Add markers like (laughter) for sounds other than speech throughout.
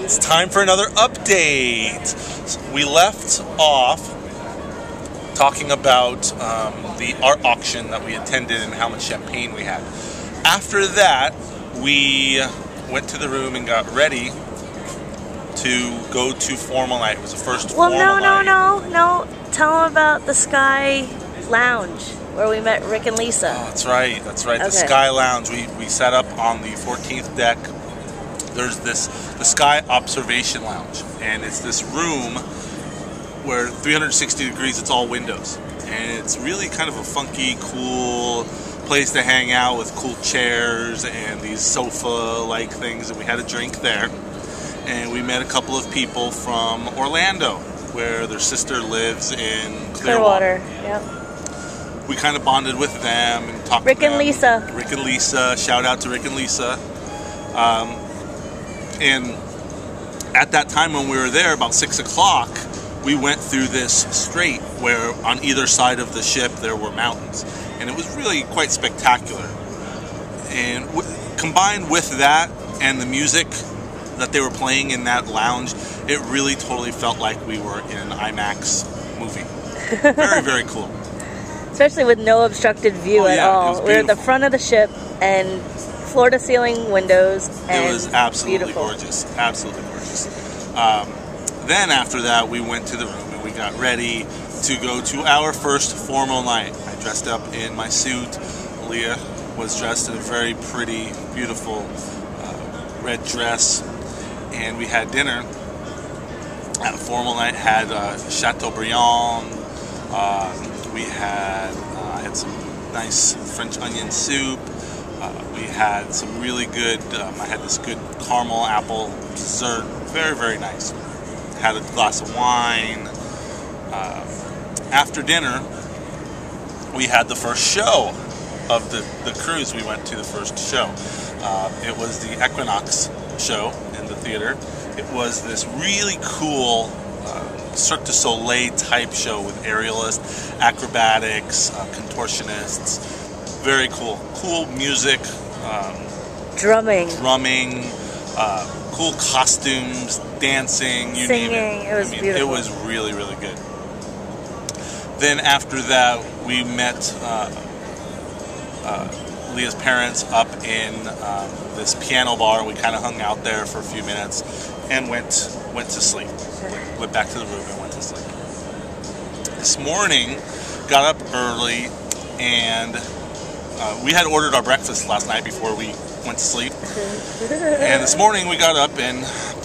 It's time for another update. We left off talking about um, the art auction that we attended and how much champagne we had. After that, we went to the room and got ready to go to formal night. It was the first Well, formal no, no, night. no, no. Tell them about the Sky Lounge where we met Rick and Lisa. Oh, that's right. That's right. The Sky Lounge. We, we sat up on the 14th deck. There's this the Sky Observation Lounge, and it's this room where 360 degrees. It's all windows, and it's really kind of a funky, cool place to hang out with cool chairs and these sofa-like things. And we had a drink there, and we met a couple of people from Orlando, where their sister lives in Clearwater Clearwater. Yep. we kind of bonded with them and talked. Rick and. Lisa. Rick and Lisa. Shout out to Rick and Lisa. Um, and at that time when we were there, about six o'clock, we went through this strait where on either side of the ship there were mountains, and it was really quite spectacular. And w- combined with that and the music that they were playing in that lounge, it really totally felt like we were in an IMAX movie. (laughs) Very, very cool. Especially with no obstructed view Oh, at yeah, all. We were at the front of the ship and floor to ceiling windows. And It was absolutely beautiful. gorgeous. Absolutely gorgeous. Um, then after that, we went to the room and we got ready to go to our first formal night. I dressed up in my suit. Leah was dressed in a very pretty, beautiful uh, red dress, and we had dinner. At formal night, had uh, Chateaubriand. Um, we had uh, I had some nice French onion soup. Uh, we had some really good. Um, I had this good caramel apple dessert. Very very nice. Had a glass of wine. Um after dinner, we had the first show of the, the cruise. We went to the first show. Uh, it was the Equinox show in the theater. It was this really cool uh, Cirque du Soleil type show with aerialists, acrobatics, uh, contortionists. Very cool. Cool music, um, Drumming. drumming, uh, cool costumes, dancing, you name Singing. it. It was I mean, beautiful. It was really, really good. Then after that, we met uh, uh, Leah's parents up in um, this piano bar. We kind of hung out there for a few minutes and went went to sleep. Went, went back to the room and went to sleep. This morning, got up early and uh, we had ordered our breakfast last night before we went to sleep. and this morning we got up and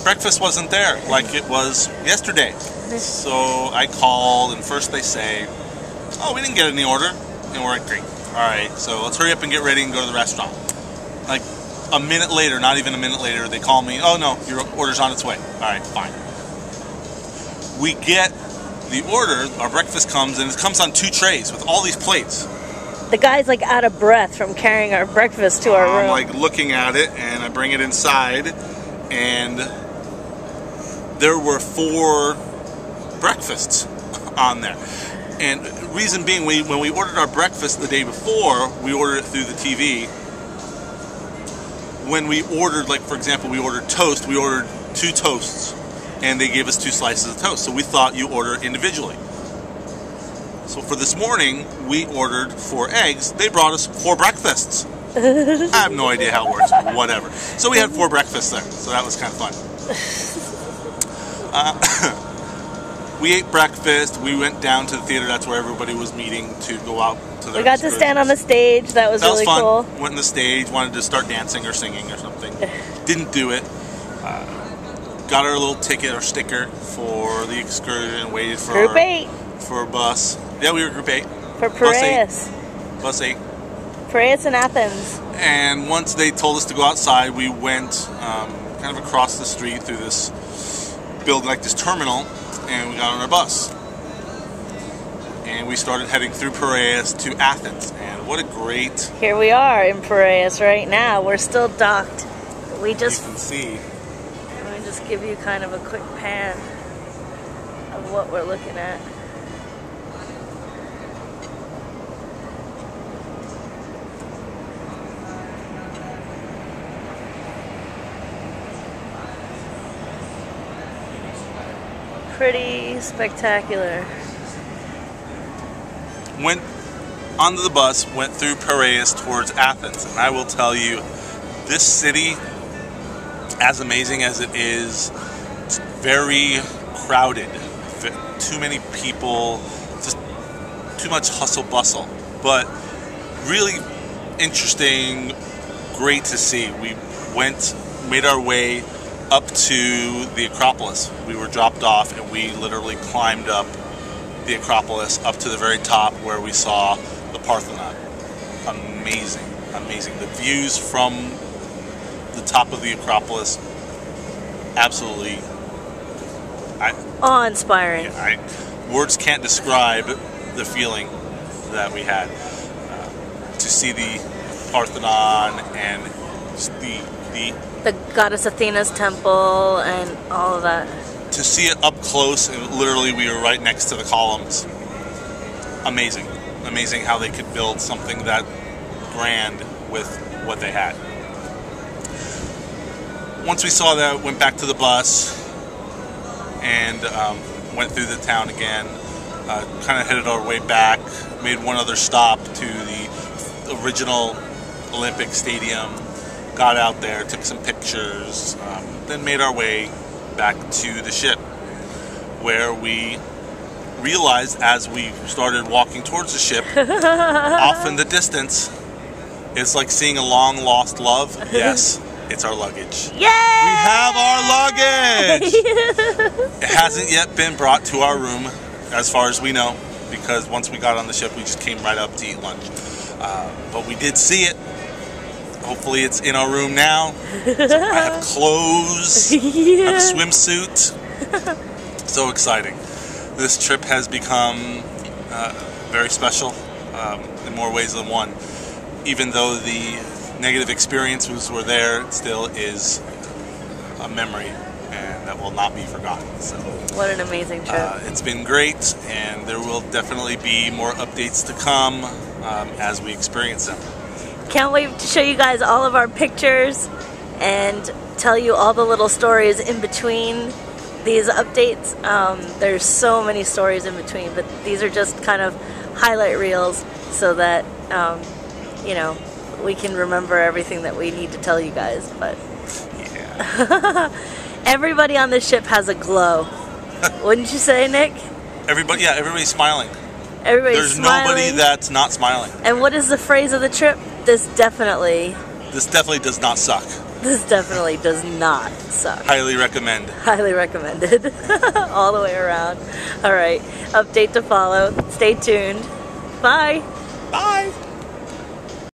breakfast wasn't there like it was yesterday. So I called and first they say, "Oh, we didn't get any order." And we're like, "Great. All right. So let's hurry up and get ready and go to the restaurant." Like a minute later, not even a minute later, they call me, "Oh no, your order's on its way." All right, fine. We get the order, our breakfast comes and it comes on two trays with all these plates. The guy's like out of breath from carrying our breakfast to our I'm room. like looking at it and I bring it inside and there were four breakfasts on there. And reason being we when we ordered our breakfast the day before, we ordered it through the TV. When we ordered like for example, we ordered toast, we ordered two toasts and they gave us two slices of toast. So we thought you order individually. So for this morning, we ordered four eggs. They brought us four breakfasts. I have no idea how it works. Whatever. So we had four breakfasts there. So that was kind of fun. (laughs) Uh, (laughs) we ate breakfast. We went down to the theater. That's where everybody was meeting to go out to their we got to stand on the stage. That was That really was fun. cool. Went on the stage. Wanted to start dancing or singing or something. (sighs) Didn't do it. Uh, got our little ticket or sticker for the excursion. Waited for Group our, eight for a bus. Yeah, we were group eight. for. Piraeus. Bus eight. Piraeus in Athens. And once they told us to go outside, we went um, kind of across the street through this building, like this terminal, and we got on our bus. And we started heading through Piraeus to Athens. And what a great, Here we are in Piraeus right now. We're still docked. We you just can see. let me just give you kind of a quick pan of what we're looking at. Pretty spectacular. Went onto the bus, went through Piraeus towards Athens, and I will tell you, this city, as amazing as it is, it's very crowded. Too many people, just too much hustle bustle. But really interesting, great to see. We went, made our way up to the Acropolis. We were dropped off, and we literally climbed up the Acropolis up to the very top where we saw the Parthenon. Amazing, amazing. The views from the top of the Acropolis, absolutely. Awe-inspiring. I, words can't describe the feeling that we had uh, to see the Parthenon and the the The goddess Athena's temple and all of that. to see it up close literally we were right next to the columns. Amazing. Amazing how they could build something that grand with what they had. Once we saw that went back to the bus and um, went through the town again uh, kind of headed our way back made one other stop to the original olympic stadium got out there took some pictures um, then made our way back to the ship where we realized as we started walking towards the ship (laughs) off in the distance it's like seeing a long lost love. (laughs) Yes it's our luggage. Yay! we have our luggage! (laughs) It hasn't yet been brought to our room as far as we know because once we got on the ship we just came right up to eat lunch. Uh, but we did see it hopefully it's in our room now So i have (laughs) clothes I have a swimsuit. so exciting. This trip has become uh, very special um, in more ways than one. Even though the negative experiences were there, it still is a memory and that will not be forgotten. So What an amazing trip. uh, it's been great, and there will definitely be more updates to come um, as we experience them. Can't wait to show you guys all of our pictures and tell you all the little stories in between these updates. Um, there's so many stories in between, but these are just kind of highlight reels so that, um, you know, we can remember everything that we need to tell you guys. But Yeah. (laughs) everybody on this ship has a glow. (laughs) Wouldn't you say, Nick? Everybody, yeah, everybody's smiling. Everybody's smiling. There's smiling. nobody that's not smiling. and what is the phrase of the trip? This definitely, This definitely does not suck. this definitely does not suck. Highly recommend. highly recommended (laughs) all the way around all right update to follow stay tuned bye